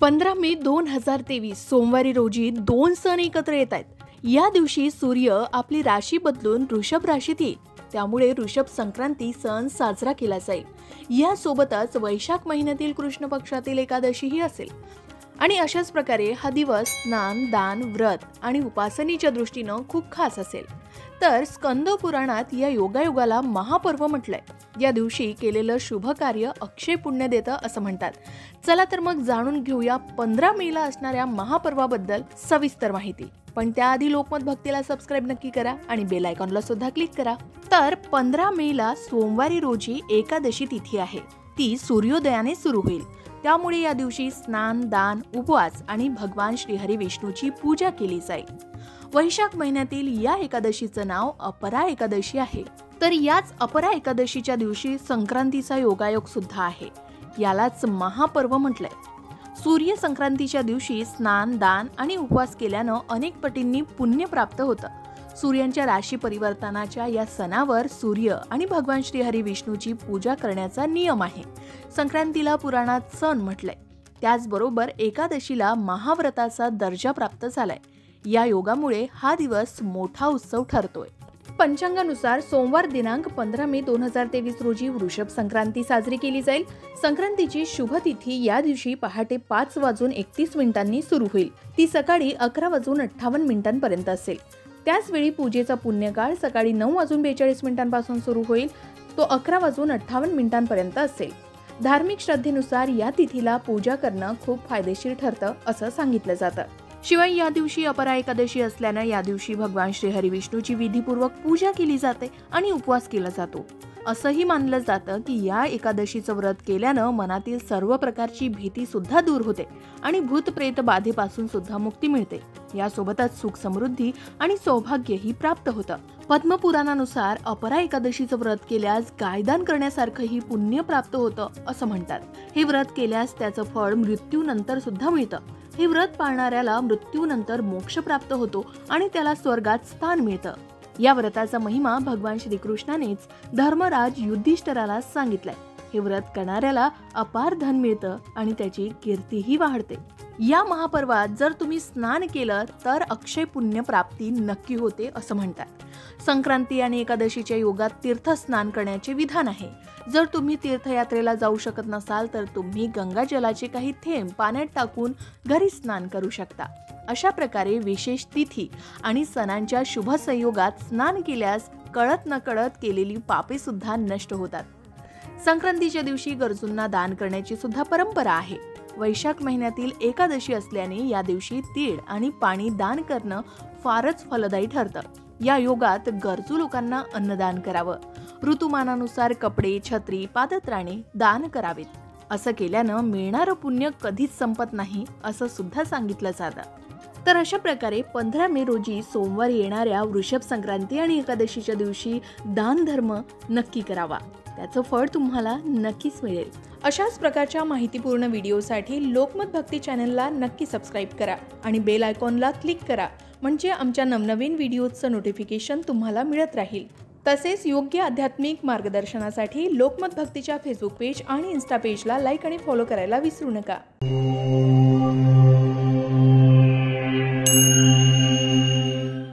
पंधरा मे दोन हजार तेवीस सोमवारी रोजी दोन सण एकत्र येत आहेत. या दिवशी सूर्य आपली राशी बदलून ऋषभ राशीत येईल. त्यामुळे ऋषभ संक्रांती सण साजरा केला जाईल. यासोबतच वैशाख महिन्यातील कृष्ण पक्षातील एकादशीही असेल. आणि अशाच प्रकारे हा दिवस स्नान दान व्रत आणि उपासनेच्या दृष्टीनं खूप खास असेल. तर स्कंद पुराणात या योगायोगाला महापर्व म्हटलंय. या दिवशी केलेलं शुभ कार्य अक्षय पुण्य देतं असं म्हणतात. चला तर मग जाणून घेऊया पंधरा मेला असणाऱ्या महापर्वाबद्दल सविस्तर माहिती. पण त्याआधी लोकमत भक्तीला सबस्क्राईब नक्की करा आणि बेल आयकॉनला सुद्धा क्लिक करा. तर पंधरा मेला सोमवारी रोजी एकादशी तिथी आहे. ती सूर्योदयाने सुरू होईल. त्यामुळे या दिवशी स्नान दान उपवास आणि भगवान श्रीहरी विष्णूची पूजा केली जाईल. वैशाख महिन्यातील या एकादशीचं नाव अपरा एकादशी आहे. तर याच अपरा एकादशीच्या दिवशी संक्रांतीचा योगायोग सुद्धा आहे. यालाच महापर्व म्हटलंय. सूर्य संक्रांतीच्या दिवशी स्नान दान आणि उपवास केल्यानं अनेक पटींनी पुण्य प्राप्त होतं. सूर्यांच्या राशी परिवर्तनाच्या या सणावर सूर्य आणि भगवान श्रीहरी विष्णूची पूजा करण्याचा नियम आहे. संक्रांतीला पुराणात सण म्हटलंय. त्याचबरोबर एकादशीला महाव्रताचा दर्जा प्राप्त झालाय. या योगामुळे हा दिवस मोठा उत्सव ठरतोय. पंचांगानुसार सोमवार दिनांक पंधरा मे दोन हजार तेवीस रोजी वृषभ संक्रांती साजरी केली जाईल. संक्रांतीची शुभ तिथी या दिवशी पहाटे पाच वाजून एकतीस मिनिटांनी सुरू होईल. ती सकाळी अकरा वाजून अठ्ठावन्न मिनिटांपर्यंत असेल. त्याचवेळी पूजेचा पुण्यकाळ सकाळी नऊ वाजून बेचाळीस मिनिटांपासून सुरू होईल. तो अकरा वाजून अठ्ठावन्न मिनिटांपर्यंत असेल. धार्मिक श्रद्धेनुसार या तिथीला पूजा करणं खूप फायदेशीर ठरतं असं सांगितलं जातं. शिवाय या दिवशी अपरा एकादशी असल्यानं या दिवशी भगवान श्री विष्णूची विधीपूर्वक पूजा केली जाते आणि उपवास केला जातो. असंही मानलं जातं की या एकादशीचं व्रत केल्यानं मनातील सर्व प्रकारची भीती सुद्धा दूर होते आणि भूतप्रेत बाधेपासून सुद्धा मुक्ती मिळते. यासोबतच सुख समृद्धी आणि सौभाग्यही प्राप्त होतं. पद्मपुराणानुसार अपरा एकादशीचं व्रत केल्यास गायदान करण्यासारखंही पुण्य प्राप्त होतं असं म्हणतात. हे व्रत केल्यास त्याचं फळ मृत्यूनंतर सुद्धा मिळतं. हे व्रत पाळणाऱ्याला मृत्यूनंतर मोक्ष प्राप्त होतो आणि त्याला स्वर्गात स्थान मिळतं. या व्रताचा महिमा भगवान श्रीकृष्णानेच धर्मराज युधिष्ठराला सांगितलाय. हे व्रत करणाऱ्याला अपार धन मिळतं आणि त्याची कीर्तीही वाढते. या महापर्वात जर तुम्ही स्नान केलं तर अक्षय पुण्य प्राप्ती नक्की होते असं म्हणतात. संक्रांती आणि एकादशीच्या योगात तीर्थस्नान करण्याचे विधान आहे. जर तुम्ही तीर्थयात्रेला जाऊ शकत नसाल तर तुम्ही गंगाजलाचे काही थेंब पाण्यात टाकून घरी स्नान करू शकता. अशा प्रकारे विशेष तिथी आणि सणांच्या शुभ संयोगात स्नान केल्यास कळत नकळत केलेली पापे सुद्धा नष्ट होतात. संक्रांतीच्या दिवशी गरजूंना दान करण्याची सुद्धा परंपरा आहे. वैशाख महिन्यातील एकादशी असल्याने या दिवशी तीळ आणि पाणी दान करणं फारच फलदायी ठरतं. या योगात गरजू लोकांना अन्नदान करावं. ऋतुमानानुसार कपडे छत्री पादत्राणे दान करावेत. असं केल्यानं मिळणारं पुण्य कधीच संपत नाही असं सुद्धा सांगितलं जातं. तर अशा प्रकारे पंधरा मे रोजी सोमवार येणाऱ्या वृषभ संक्रांती आणि एकादशीच्या दिवशी दानधर्म नक्की करावा. त्याचं फळ तुम्हाला नक्कीच मिळेल. अशाच प्रकारच्या माहितीपूर्ण व्हिडिओसाठी लोकमत भक्ती चॅनलला नक्की सबस्क्राईब करा आणि बेल आयकॉनला क्लिक करा म्हणजे आमच्या नवनवीन व्हिडिओचं नोटिफिकेशन तुम्हाला मिळत राहील. तसेच योग्य आध्यात्मिक मार्गदर्शनासाठी लोकमत भक्तीच्या फेसबुक पेज आणि इन्स्टा पेजला लाईक आणि फॉलो करायला विसरू नका.